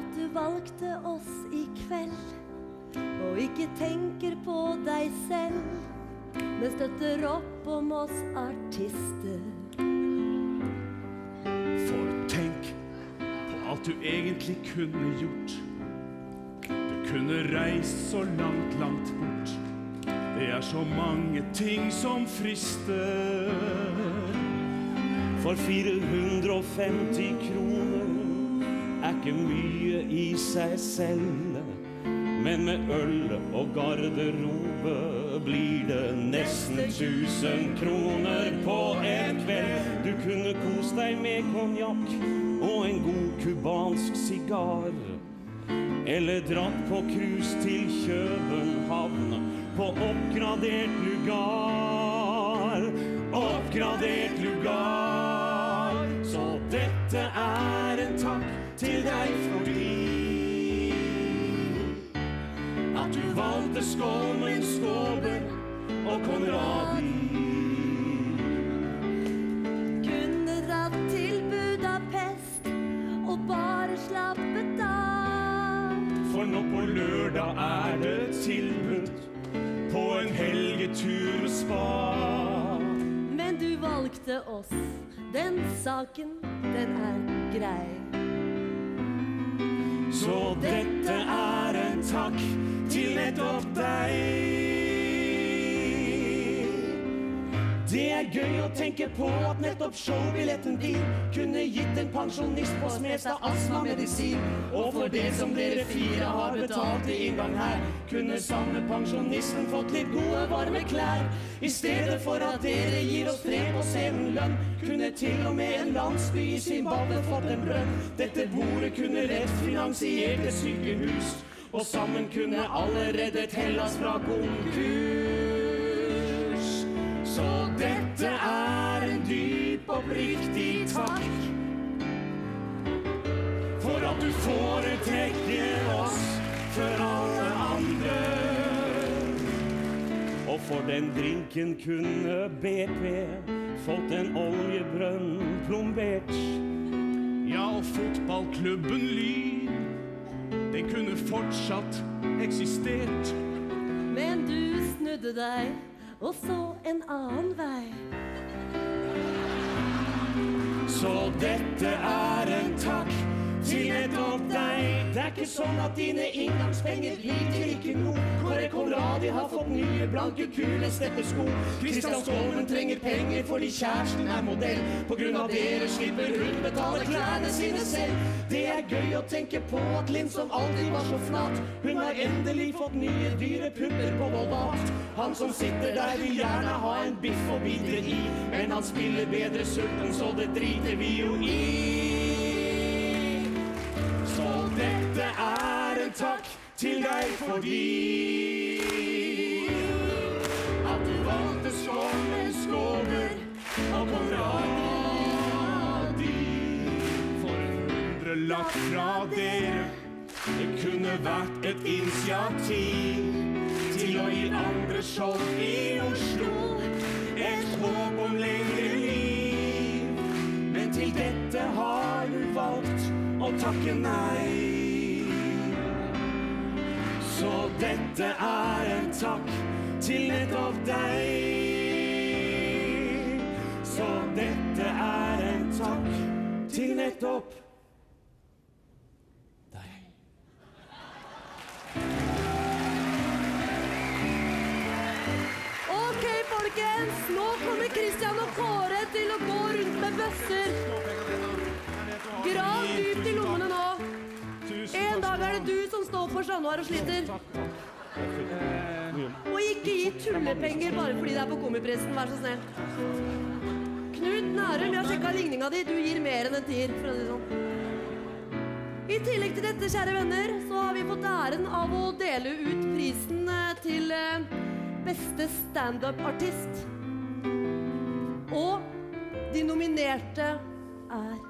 at du valgte oss i kveld. Og ikke tenker på deg selv, men støtter opp om oss artister. For tenk på alt du egentlig kunne gjort. Du kunne reist så langt, langt bort. Det er så mange ting som frister. For 450 kroner er ikke mye i seg selv. Men med øl og garderobe blir det nesten 1000 kroner på en kveld. Du kunne kost deg med konjakk og en god cubansk sigar. Eller dratt på cruise til København på oppgradert lugar. Oppgradert lugar. Du valgte Skåmen, Skåber og Konradi. Kunne dratt til Budapest og bare slappet av. For nå på lørdag er det tilbud på en helgetur og spa. Men du valgte oss. Den saken, den er grei. Så dette er en takk til nettopp deg. Det er gøy å tenke på at nettopp showbilletten din kunne gitt en pensjonist på Smestad astmamedisin. Og for det som dere fire har betalt i inngang her, kunne samme pensjonisten fått litt gode, varme klær. I stedet for at dere gir oss tre på scenen lønn, kunne til og med en landsby i Zimbabwe fått en brønn. Dette bordet kunne rett finansiert et sykehus, og sammen kunne alle reddet Hellas fra konkurs. Så dette er en dyp, oppriktig takk for at du foretrekker oss før alle andre. Og for den drinken kunne BP fått en oljebrønn plombert. Ja, og fotballklubben Lyn, den kunne fortsatt eksistert. Men du snudde deg og så en annen vei. Så dette er er ikke sånn at dine inngangspenger liker ikke noe. Kåre Konradi har fått nye, blanke, kule steppesko. Kristian Stolmen trenger penger fordi kjæresten er modell. På grunn av dere slipper hun betale klærne sine selv. Det er gøy å tenke på at Linn som aldri var så flat, hun har endelig fått nye, dyre pupper på Volvat. Han som sitter der vil gjerne ha en biff å bite i, men han spiller bedre sulten, så det driter vi jo i. en takk til deg fordi at du valgte skålens skåler og Konradi. For en hundrelapp fra dere. Det kunne vært et initiativ til å gi andre skjold i Oslo et håp om lengre liv. Men til dette har du valgt å takke nei. Dette er en takk til nettopp deg. Så dette er en takk til nettopp folkens. Nå kommer Christian og Kåre til å gå rundt med bøsser. Grav dypt i lommene dag er det du som står for Januar og sliter. Og ikke gi tullepenger bare fordi det er på Komiprisen, vær så snill. Knut Nærum, jeg har sjekka ligninga di. Du gir mer enn en tier, for å si det sånn. I tillegg til dette, kjære venner, så har vi fått æren av å dele ut prisen eh, til eh, beste standup-artist. Og de nominerte er